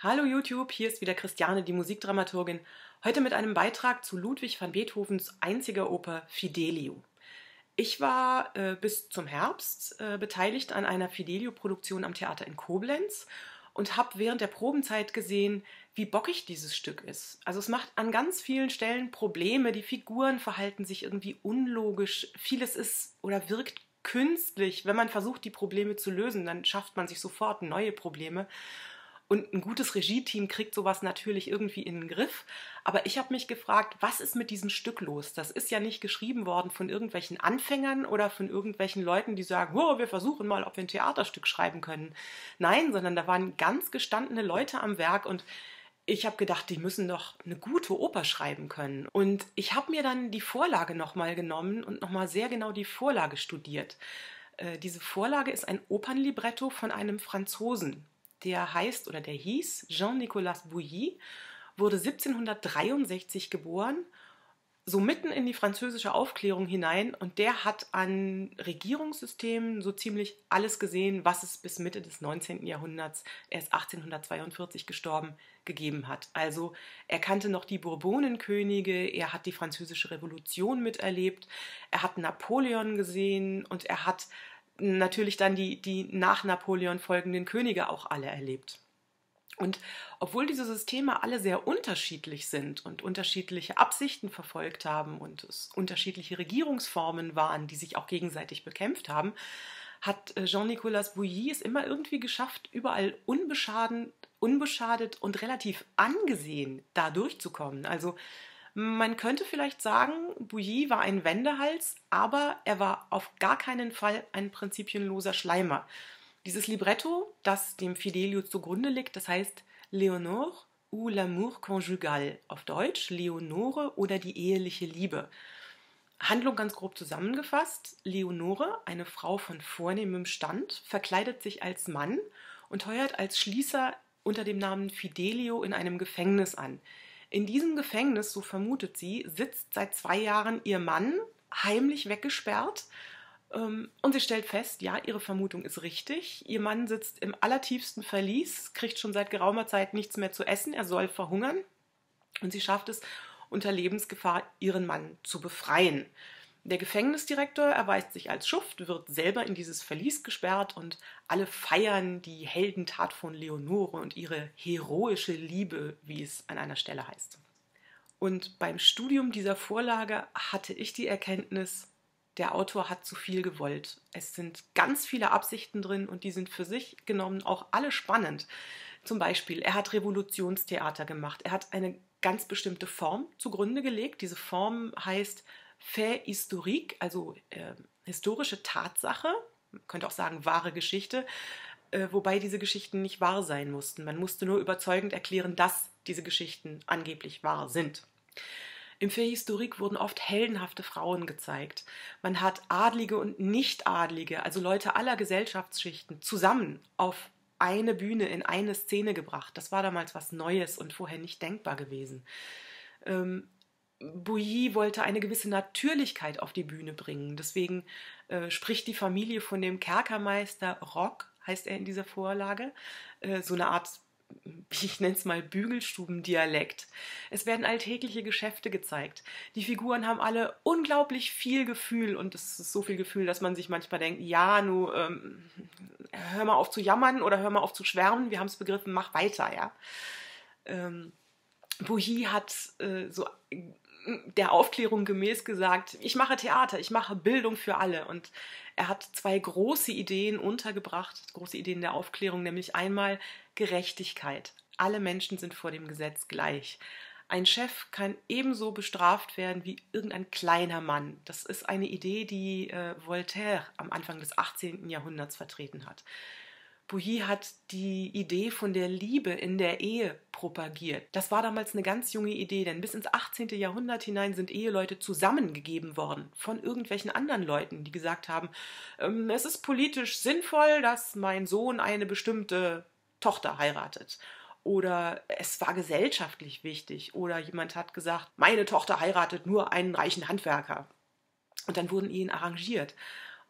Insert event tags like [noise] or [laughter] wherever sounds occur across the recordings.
Hallo YouTube, hier ist wieder Christiane, die Musikdramaturgin, heute mit einem Beitrag zu Ludwig van Beethovens einziger Oper Fidelio. Ich war äh, bis zum Herbst äh, beteiligt an einer Fidelio-Produktion am Theater in Koblenz und habe während der Probenzeit gesehen, wie bockig dieses Stück ist. Also es macht an ganz vielen Stellen Probleme, die Figuren verhalten sich irgendwie unlogisch, vieles ist oder wirkt künstlich. Wenn man versucht, die Probleme zu lösen, dann schafft man sich sofort neue Probleme. Und ein gutes Regie-Team kriegt sowas natürlich irgendwie in den Griff. Aber ich habe mich gefragt, was ist mit diesem Stück los? Das ist ja nicht geschrieben worden von irgendwelchen Anfängern oder von irgendwelchen Leuten, die sagen, oh, wir versuchen mal, ob wir ein Theaterstück schreiben können. Nein, sondern da waren ganz gestandene Leute am Werk und ich habe gedacht, die müssen doch eine gute Oper schreiben können. Und ich habe mir dann die Vorlage nochmal genommen und nochmal sehr genau die Vorlage studiert. Äh, diese Vorlage ist ein Opernlibretto von einem Franzosen, der heißt oder der hieß Jean-Nicolas Bouilly, wurde 1763 geboren, so mitten in die französische Aufklärung hinein und der hat an Regierungssystemen so ziemlich alles gesehen, was es bis Mitte des 19. Jahrhunderts, er ist 1842 gestorben, gegeben hat. Also er kannte noch die Bourbonenkönige, er hat die französische Revolution miterlebt, er hat Napoleon gesehen und er hat natürlich dann die, die nach Napoleon folgenden Könige auch alle erlebt. Und obwohl diese Systeme alle sehr unterschiedlich sind und unterschiedliche Absichten verfolgt haben und es unterschiedliche Regierungsformen waren, die sich auch gegenseitig bekämpft haben, hat äh, Jean-Nicolas Bouilly es immer irgendwie geschafft, überall unbeschadet, unbeschadet und relativ angesehen da durchzukommen. Also man könnte vielleicht sagen, Bouilly war ein Wendehals, aber er war auf gar keinen Fall ein prinzipienloser Schleimer. Dieses Libretto, das dem Fidelio zugrunde liegt, das heißt Leonore ou l'amour conjugal, auf Deutsch Leonore oder die eheliche Liebe. Handlung ganz grob zusammengefasst. Leonore, eine Frau von vornehmem Stand, verkleidet sich als Mann und heuert als Schließer unter dem Namen Fidelio in einem Gefängnis an. In diesem Gefängnis, so vermutet sie, sitzt seit zwei Jahren ihr Mann heimlich weggesperrt. Ähm, und sie stellt fest, ja, ihre Vermutung ist richtig. Ihr Mann sitzt im allertiefsten Verlies, kriegt schon seit geraumer Zeit nichts mehr zu essen, er soll verhungern. Und sie schafft es, unter Lebensgefahr ihren Mann zu befreien. Der Gefängnisdirektor erweist sich als Schuft, wird selber in dieses Verlies gesperrt und alle feiern die Heldentat von Leonore und ihre heroische Liebe, wie es an einer Stelle heißt. Und beim Studium dieser Vorlage hatte ich die Erkenntnis, der Autor hat zu viel gewollt. Es sind ganz viele Absichten drin und die sind für sich genommen auch alle spannend. Zum Beispiel, er hat Revolutionstheater gemacht. Er hat eine ganz bestimmte Form zugrunde gelegt. Diese Form heißt Fait historique, also äh, historische Tatsache, man könnte auch sagen wahre Geschichte, äh, wobei diese Geschichten nicht wahr sein mussten. Man musste nur überzeugend erklären, dass diese Geschichten angeblich wahr sind. Im Fait historique wurden oft heldenhafte Frauen gezeigt. Man hat Adlige und Nichtadlige, also Leute aller Gesellschaftsschichten, zusammen auf eine Bühne in eine Szene gebracht. Das war damals was Neues und vorher nicht denkbar gewesen. Ähm, Bouilly wollte eine gewisse Natürlichkeit auf die Bühne bringen. Deswegen äh, spricht die Familie von dem Kerkermeister Rock, heißt er in dieser Vorlage, äh, so eine Art, [laughs] ich nenne es mal Bügelstubendialekt. Es werden alltägliche Geschäfte gezeigt. Die Figuren haben alle unglaublich viel Gefühl und es ist so viel Gefühl, dass man sich manchmal denkt, ja, nu, ähm, hör mal auf zu jammern oder hör mal auf zu schwärmen, wir haben es begriffen, mach weiter, ja. Ähm, Bouilly hat äh, so der Aufklärung gemäß gesagt, ich mache Theater, ich mache Bildung für alle. Und er hat zwei große Ideen untergebracht, große Ideen der Aufklärung, nämlich einmal Gerechtigkeit. Alle Menschen sind vor dem Gesetz gleich. Ein Chef kann ebenso bestraft werden wie irgendein kleiner Mann. Das ist eine Idee, die äh, Voltaire am Anfang des 18. Jahrhunderts vertreten hat. Bouilly hat die Idee von der Liebe in der Ehe propagiert. Das war damals eine ganz junge Idee, denn bis ins 18. Jahrhundert hinein sind Eheleute zusammengegeben worden von irgendwelchen anderen Leuten, die gesagt haben, ähm, es ist politisch sinnvoll, dass mein Sohn eine bestimmte Tochter heiratet. Oder es war gesellschaftlich wichtig. Oder jemand hat gesagt, meine Tochter heiratet nur einen reichen Handwerker. Und dann wurden Ehen arrangiert.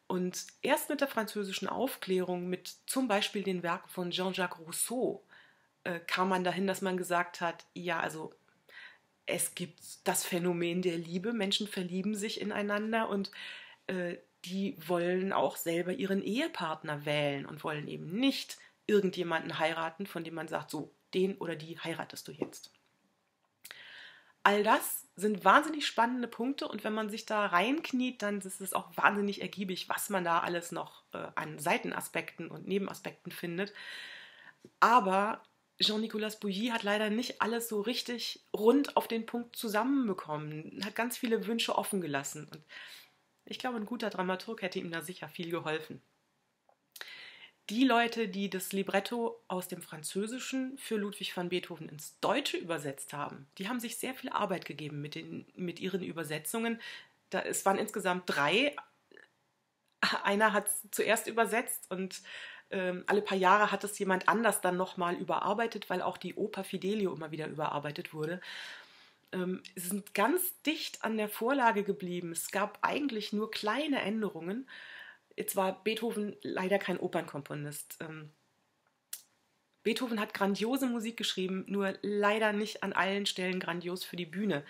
Und erst mit der französischen Aufklärung, mit zum Beispiel den Werken von Jean-Jacques Rousseau, äh, kam man dahin, dass man gesagt hat, ja, also es gibt das Phänomen der Liebe, Menschen verlieben sich ineinander und äh, die wollen auch selber ihren Ehepartner wählen und wollen eben nicht irgendjemanden heiraten, von dem man sagt, so, den oder die heiratest du jetzt. All das sind wahnsinnig spannende Punkte und wenn man sich da reinkniet, dann ist es auch wahnsinnig ergiebig, was man da alles noch äh, an Seitenaspekten und Nebenaspekten findet. Aber Jean-Nicolas Bouilly hat leider nicht alles so richtig rund auf den Punkt zusammenbekommen, hat ganz viele Wünsche offen gelassen. Und ich glaube, ein guter Dramaturg hätte ihm da sicher viel geholfen. Die Leute, die das Libretto aus dem Französischen für Ludwig van Beethoven ins Deutsche übersetzt haben, die haben sich sehr viel Arbeit gegeben mit, den, mit ihren Übersetzungen. Da, es waren insgesamt drei. Einer hat es zuerst übersetzt und ähm, alle paar Jahre hat es jemand anders dann nochmal überarbeitet, weil auch die Oper Fidelio immer wieder überarbeitet wurde. Ähm, sie sind ganz dicht an der Vorlage geblieben. Es gab eigentlich nur kleine Änderungen. Jetzt war Beethoven leider kein Opernkomponist. Ähm, Beethoven hat grandiose Musik geschrieben, nur leider nicht an allen Stellen grandios für die Bühne.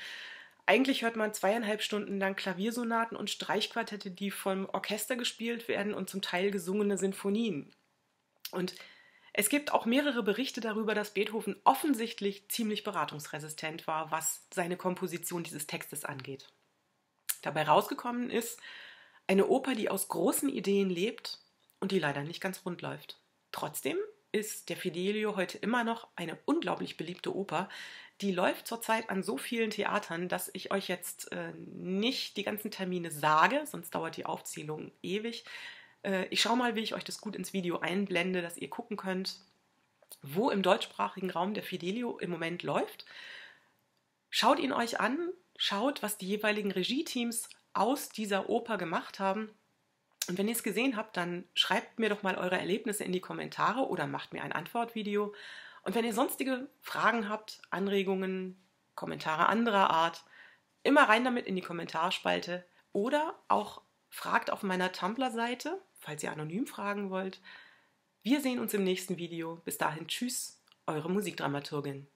Eigentlich hört man zweieinhalb Stunden lang Klaviersonaten und Streichquartette, die vom Orchester gespielt werden und zum Teil gesungene Sinfonien. Und es gibt auch mehrere Berichte darüber, dass Beethoven offensichtlich ziemlich beratungsresistent war, was seine Komposition dieses Textes angeht. Dabei rausgekommen ist eine Oper, die aus großen Ideen lebt und die leider nicht ganz rund läuft. Trotzdem ist der Fidelio heute immer noch eine unglaublich beliebte Oper. Die läuft zurzeit an so vielen Theatern, dass ich euch jetzt äh, nicht die ganzen Termine sage, sonst dauert die Aufzählung ewig. Äh, ich schaue mal, wie ich euch das gut ins Video einblende, dass ihr gucken könnt, wo im deutschsprachigen Raum der Fidelio im Moment läuft. Schaut ihn euch an, schaut, was die jeweiligen Regie-Teams aus dieser Oper gemacht haben. Und wenn ihr es gesehen habt, dann schreibt mir doch mal eure Erlebnisse in die Kommentare oder macht mir ein Antwortvideo. Und wenn ihr sonstige Fragen habt, Anregungen, Kommentare anderer Art, immer rein damit in die Kommentarspalte oder auch fragt auf meiner Tumblr-Seite falls ihr anonym fragen wollt. Wir sehen uns im nächsten Video. Bis dahin, tschüss, eure Musikdramaturgin.